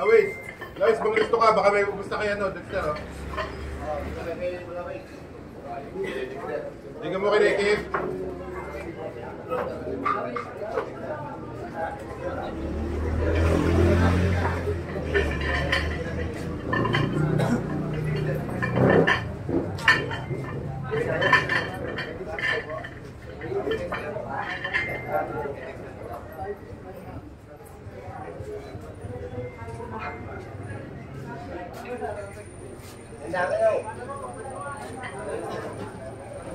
Awis. Guys, kung gusto ka, baka may na kay ano, Dexter, oh. Tingnan mo kay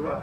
は。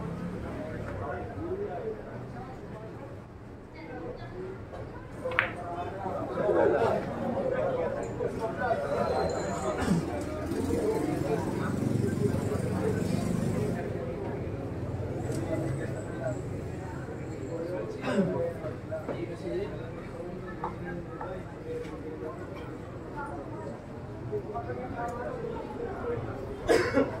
Thank you.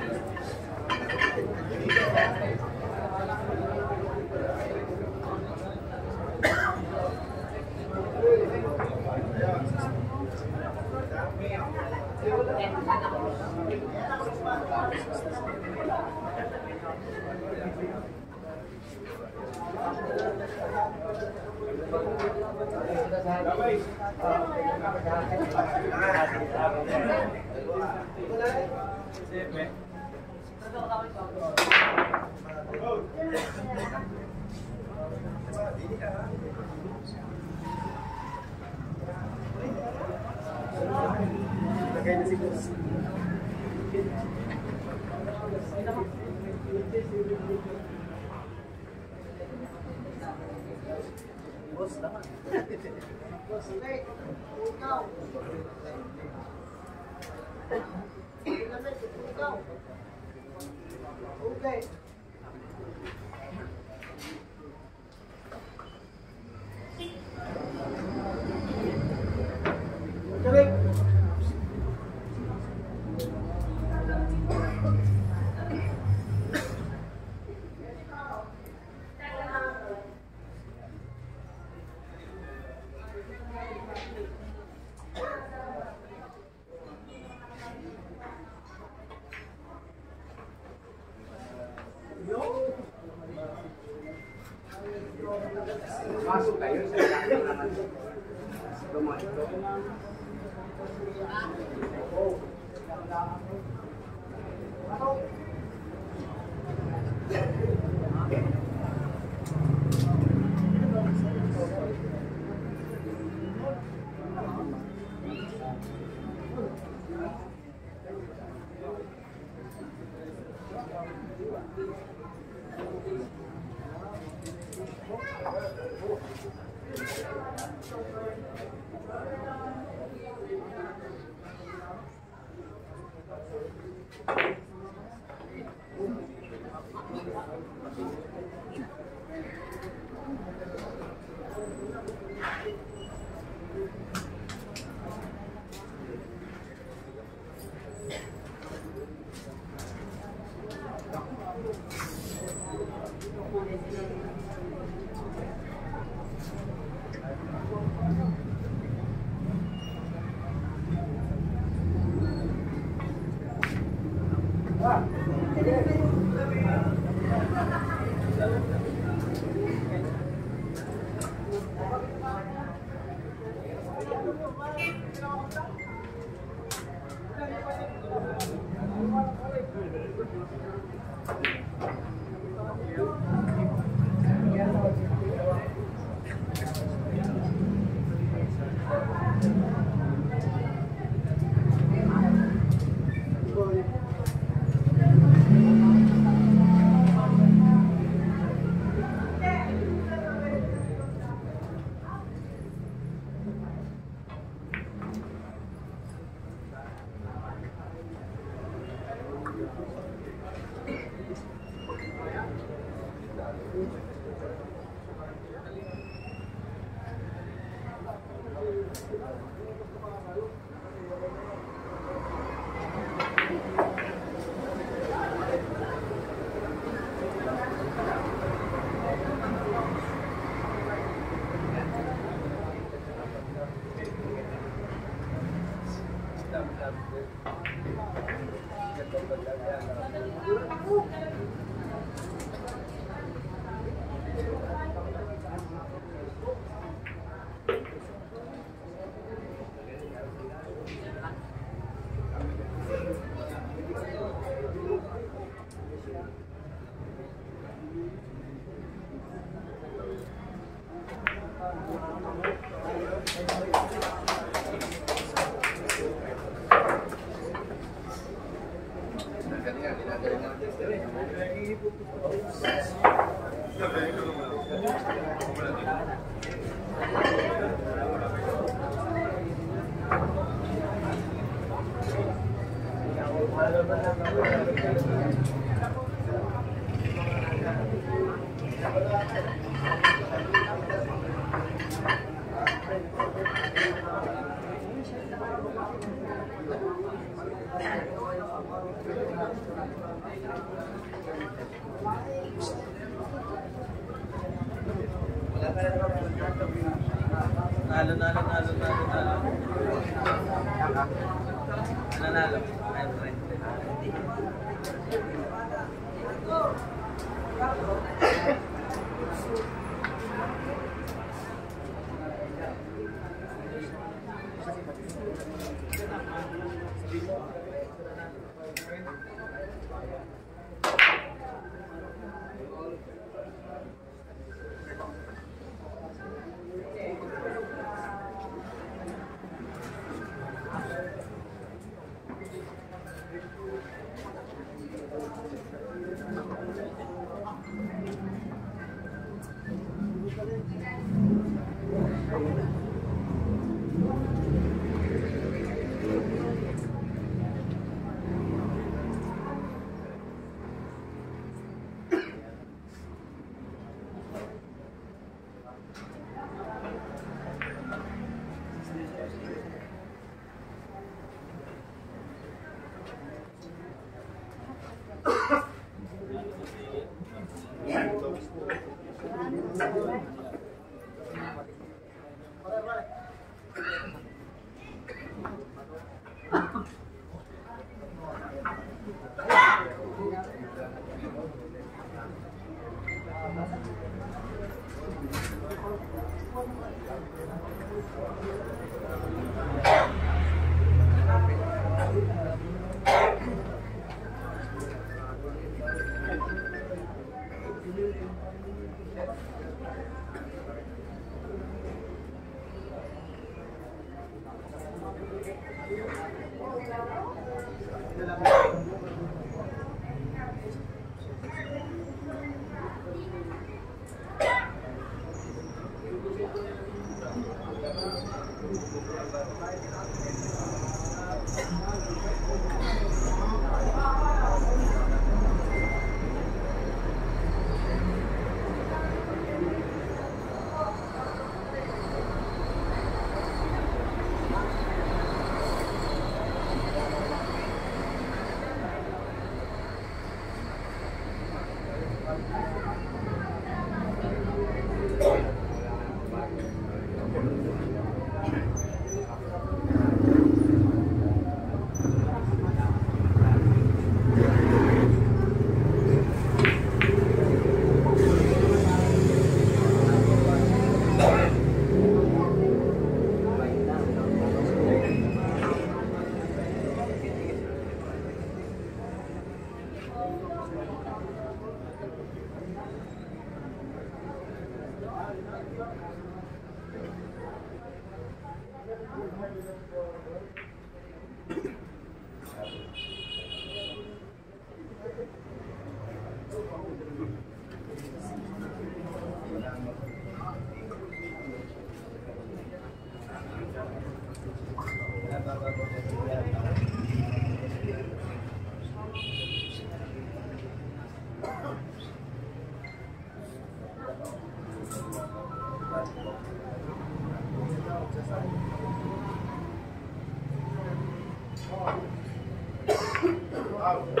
Lagay na siguro. Boss naman. Boss, late. Ikaw. this building. Yeah. Também. Nalo, nalo, nalo, nalo, nalo. Nanalo. Ay, pre. out.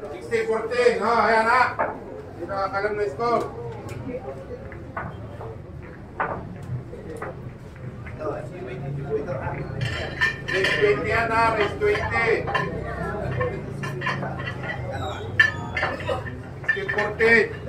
60-14. Oh, ayan ah. na. Hindi nakakalam na score. Race 20 yan ha. Race 20. 60-14.